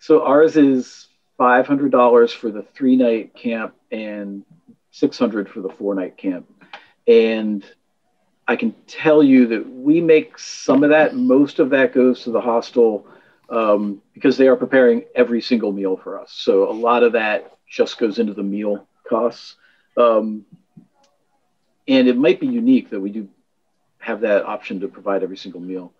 So ours is $500 for the three night camp and 600 for the four night camp. And I can tell you that we make some of that. Most of that goes to the hostel um, because they are preparing every single meal for us. So a lot of that just goes into the meal costs. Um, and it might be unique that we do have that option to provide every single meal.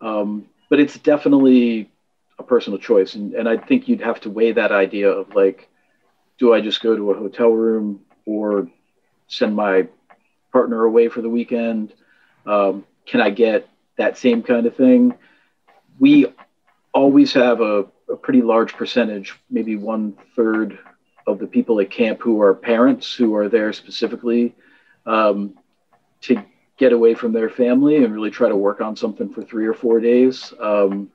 Um, but it's definitely a personal choice. And, and I think you'd have to weigh that idea of like, do I just go to a hotel room or send my partner away for the weekend? Um, can I get that same kind of thing? We always have a, a pretty large percentage, maybe one third of the people at camp who are parents who are there specifically um, to get away from their family and really try to work on something for three or four days. Um,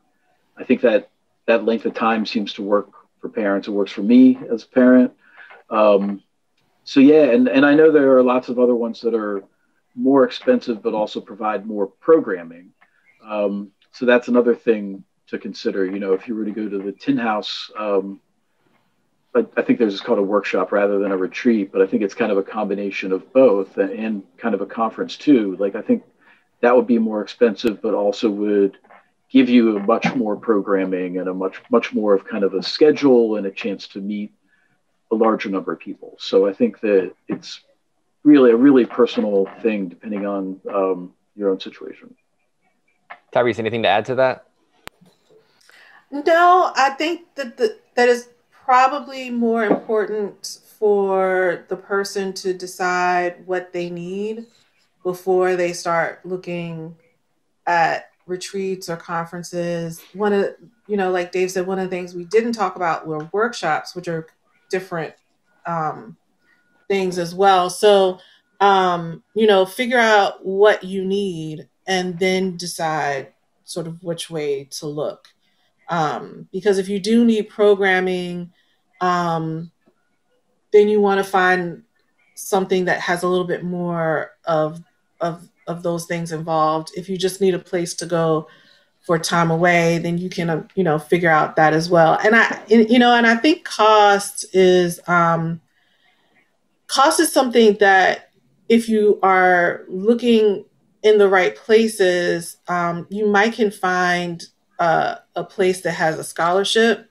I think that that length of time seems to work for parents. It works for me as a parent. Um, so yeah, and, and I know there are lots of other ones that are more expensive, but also provide more programming. Um, so that's another thing to consider. You know, if you were to go to the Tin House, um, I, I, think there's called a workshop rather than a retreat, but I think it's kind of a combination of both and, and kind of a conference too. Like I think that would be more expensive, but also would give you a much more programming and a much much more of kind of a schedule and a chance to meet a larger number of people. So I think that it's really a really personal thing depending on um, your own situation. Tyrese, anything to add to that? No, I think that the, that is probably more important for the person to decide what they need before they start looking at retreats or conferences. One of you know, like Dave said, one of the things we didn't talk about were workshops, which are different um, things as well. So, um, you know, figure out what you need and then decide sort of which way to look. Um, because if you do need programming, um, then you want to find something that has a little bit more of of of those things involved. If you just need a place to go for time away, then you can, uh, you know, figure out that as well. And I, you know, and I think cost is, um, cost is something that if you are looking in the right places, um, you might can find uh, a place that has a scholarship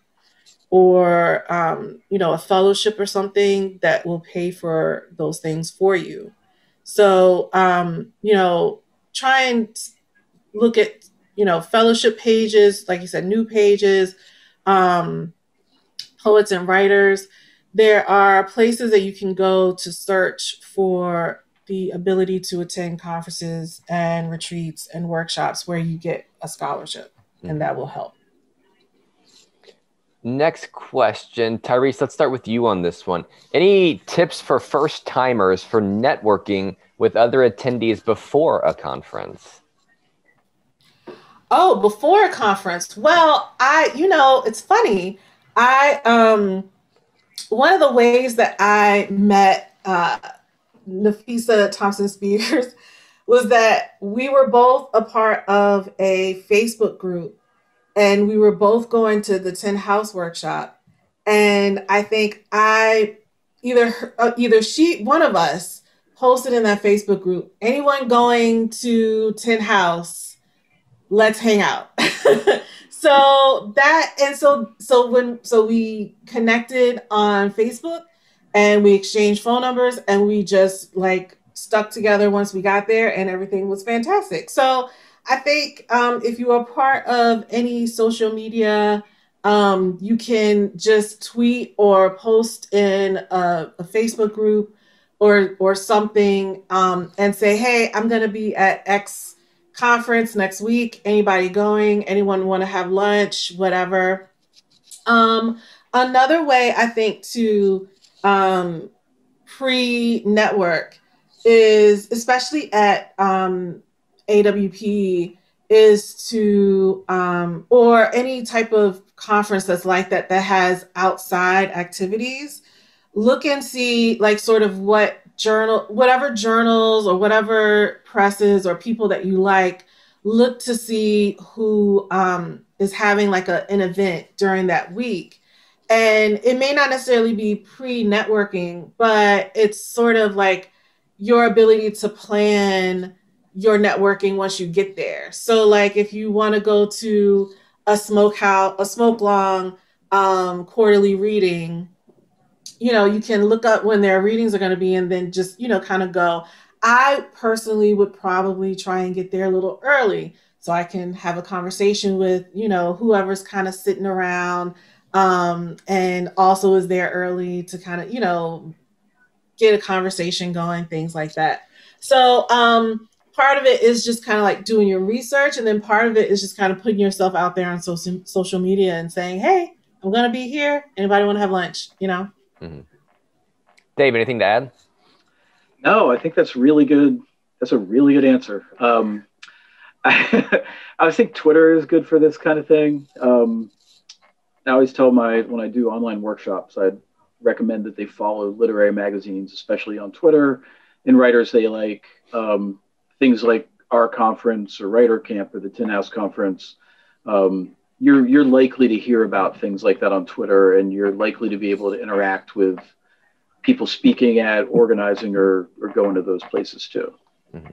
or um, you know a fellowship or something that will pay for those things for you. So um, you know, try and look at you know, fellowship pages, like you said, new pages, um, poets and writers. There are places that you can go to search for the ability to attend conferences and retreats and workshops where you get a scholarship. And that will help. Next question, Tyrese, let's start with you on this one. Any tips for first timers for networking with other attendees before a conference? Oh, before a conference. Well, I, you know, it's funny. I, um, one of the ways that I met uh, Nafissa Thompson-Spires was that we were both a part of a Facebook group and we were both going to the Tin House workshop. And I think I either uh, either she one of us posted in that Facebook group, anyone going to Tin House let's hang out. <laughs> so that and so so when so we connected on Facebook and we exchanged phone numbers and we just like stuck together once we got there and everything was fantastic. So I think um, if you are part of any social media, um, you can just tweet or post in a, a Facebook group or or something um, and say, "Hey, I'm going to be at X conference next week. Anybody going? Anyone want to have lunch? Whatever. Um, another way I think to um, pre network is, especially at um, AWP, is to, um, or any type of conference that's like that, that has outside activities, look and see like sort of what journal, whatever journals or whatever presses or people that you like, look to see who um, is having like a, an event during that week. And it may not necessarily be pre networking, but it's sort of like your ability to plan your networking once you get there. So, like if you want to go to a smoke house, a SmokeLong um, quarterly reading, you know, you can look up when their readings are going to be and then just, you know, kind of go. I personally would probably try and get there a little early so I can have a conversation with, you know, whoever's kind of sitting around um, and also is there early to kind of, you know, get a conversation going, things like that. So, um, part of it is just kind of like doing your research, and then part of it is just kind of putting yourself out there on social social media and saying, "Hey, I'm gonna be here. Anybody want to have lunch?" You know. Mm-hmm. Dave, anything to add? No, I think that's really good. That's a really good answer. Um, I, <laughs> I think Twitter is good for this kind of thing. Um, I always tell my when I do online workshops, I recommend that they follow literary magazines, especially on Twitter, and writers they like. Um, things like our conference or Writer Camp or the Tin House Conference. Um, you're you're likely to hear about things like that on Twitter, and you're likely to be able to interact with people speaking at, organizing, or or going to those places too. Mm-hmm.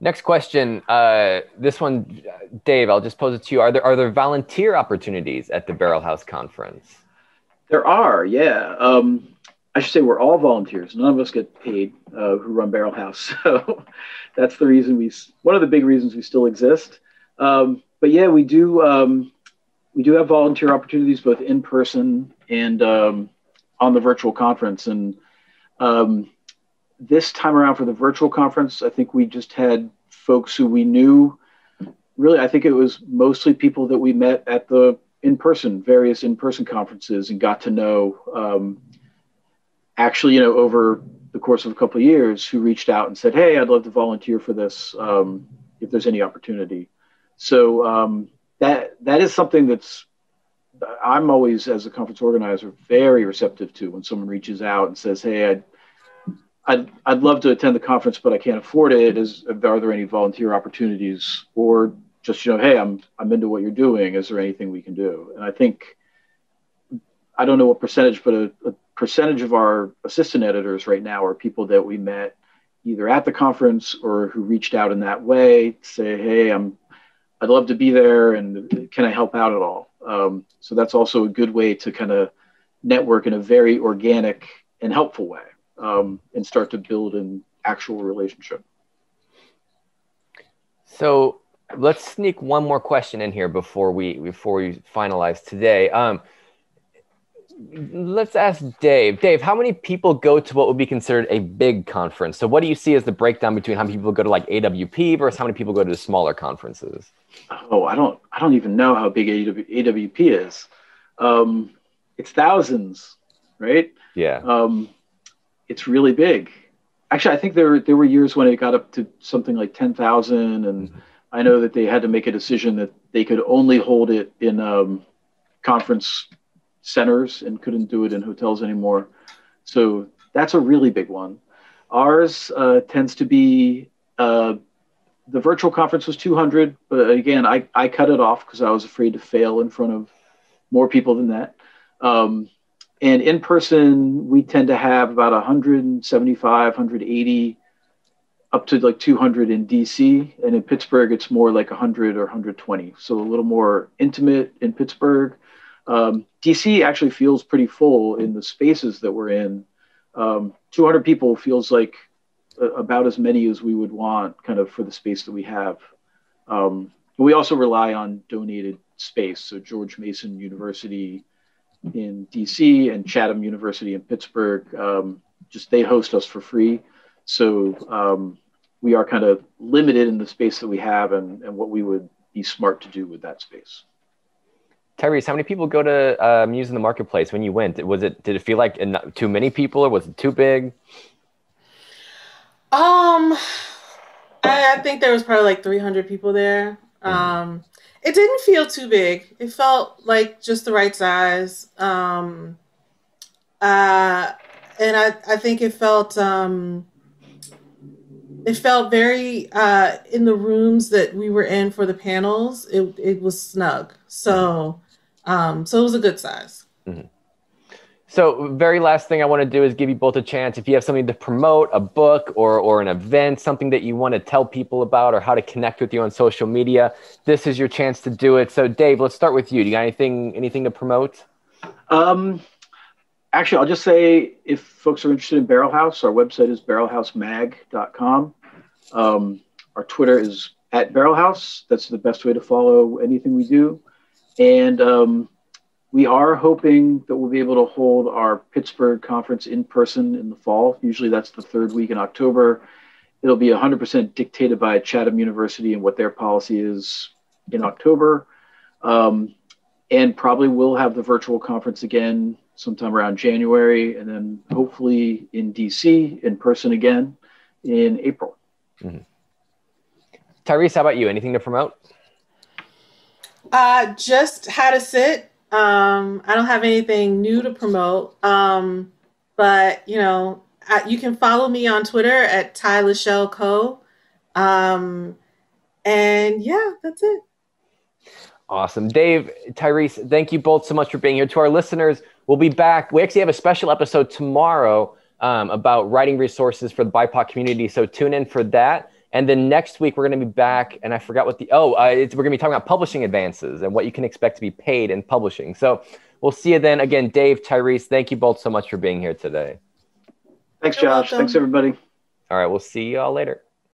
Next question. Uh, this one, Dave. I'll just pose it to you. Are there are there volunteer opportunities at the Barrelhouse Conference? There are. Yeah. Um, I should say we're all volunteers. None of us get paid uh, who run Barrelhouse. <laughs> So that's the reason we. One of the big reasons we still exist. Um, but yeah, we do um, we do have volunteer opportunities both in person and um, on the virtual conference. And um, this time around for the virtual conference, I think we just had folks who we knew. Really, I think it was mostly people that we met at the in person, various in person conferences, and got to know. Um, actually, you know, over the course of a couple of years, who reached out and said, "Hey, I'd love to volunteer for this um, if there's any opportunity." So um, that that is something that's I'm always, as a conference organizer, very receptive to when someone reaches out and says, "Hey, I'd I'd, I'd love to attend the conference, but I can't afford it. Is are there any volunteer opportunities, or just you know, hey, I'm I'm into what you're doing. Is there anything we can do? And I think I don't know what percentage, but a, a percentage of our assistant editors right now are people that we met either at the conference or who reached out in that way to say, hey, I'm I'd love to be there, and can I help out at all? Um, so that's also a good way to kind of network in a very organic and helpful way um, and start to build an actual relationship. So let's sneak one more question in here before we before we finalize today. Um, let's ask Dave. Dave, how many people go to what would be considered a big conference? So, what do you see as the breakdown between how many people go to like AWP versus how many people go to the smaller conferences? Oh, I don't, I don't even know how big AWP is. Um, it's thousands, right? Yeah. Um, it's really big. Actually, I think there there were years when it got up to something like ten thousand, and mm-hmm. I know that they had to make a decision that they could only hold it in um, conference centers and couldn't do it in hotels anymore. So that's a really big one. Ours uh, tends to be uh, the virtual conference was 200, but again, I, I cut it off because I was afraid to fail in front of more people than that. Um, and in person, we tend to have about 175, 180, up to like 200 in DC. And in Pittsburgh, it's more like 100 or 120. So a little more intimate in Pittsburgh. Um, DC actually feels pretty full in the spaces that we're in. Um, 200 people feels like a, about as many as we would want, kind of for the space that we have. Um, we also rely on donated space. So George Mason University in DC and Chatham University in Pittsburgh, um, just they host us for free. So um, we are kind of limited in the space that we have and, and what we would be smart to do with that space. Tyrese, how many people go to uh, Muse and the Marketplace when you went? Was it did it feel like too many people or was it too big? Um, I, I think there was probably like 300 people there. Mm-hmm. Um, it didn't feel too big. It felt like just the right size. Um, uh, and I, I think it felt um, it felt very uh, in the rooms that we were in for the panels. It it was snug. So um, so it was a good size. Mm-hmm. So, very last thing I want to do is give you both a chance. If you have something to promote, a book or, or an event, something that you want to tell people about, or how to connect with you on social media, this is your chance to do it. So, Dave, let's start with you. Do you got anything anything to promote? Um, actually, I'll just say if folks are interested in Barrelhouse, our website is barrelhousemag.com. Um, our Twitter is at Barrelhouse. That's the best way to follow anything we do. And um, we are hoping that we'll be able to hold our Pittsburgh conference in person in the fall. Usually that's the third week in October. It'll be 100% dictated by Chatham University and what their policy is in October. Um, and probably we'll have the virtual conference again sometime around January, and then hopefully in DC in person again in April. Mm-hmm. Tyrese, how about you? Anything to promote? Uh, just how to sit. Um, I don't have anything new to promote. Um, but you know, I, you can follow me on Twitter at Ty Lachelle Co. Um, and yeah, that's it. Awesome. Dave, Tyrese, thank you both so much for being here. To our listeners, we'll be back. We actually have a special episode tomorrow um, about writing resources for the BIPOC community. So tune in for that. And then next week, we're going to be back, and I forgot what the oh, uh, we're going to be talking about publishing advances and what you can expect to be paid in publishing. So we'll see you then. Again, Dave, Tyrese, thank you both so much for being here today. Thanks, Josh. Thanks, everybody. All right, we'll see you all later.